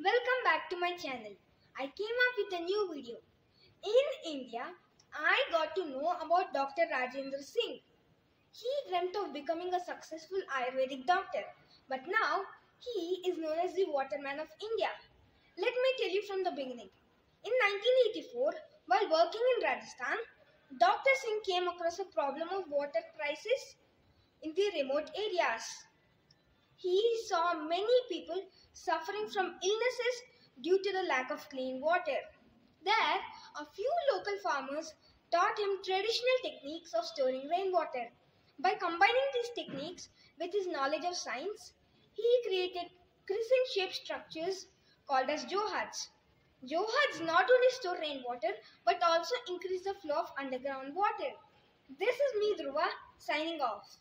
Welcome back to my channel. I came up with a new video. In India, I got to know about Dr. Rajendra Singh. He dreamt of becoming a successful Ayurvedic doctor, but now he is known as the waterman of India. Let me tell you from the beginning. In 1984, while working in Rajasthan, Dr. Singh came across a problem of water crisis in the remote areas. Saw many people suffering from illnesses due to the lack of clean water. There, a few local farmers taught him traditional techniques of storing rainwater. By combining these techniques with his knowledge of science, he created crescent-shaped structures called as johads. Johads not only store rainwater but also increase the flow of underground water. This is me, Dhruva, signing off.